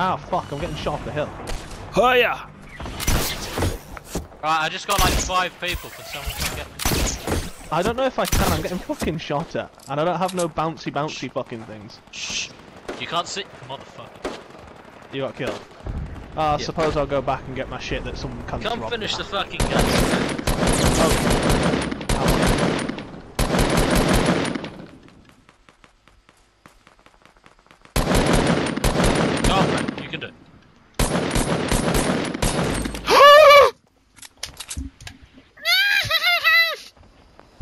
Oh fuck, I'm getting shot off the hill. Oh yeah. Right, I just got like five people. for someone come get? I don't know if I can, I'm getting fucking shot at. And I don't have no bouncy bouncy fucking things. Shh. You can't see, motherfucker. You got killed. Ah, I Yeah. suppose I'll go back and get my shit that someone comes. Come finish the fucking gun.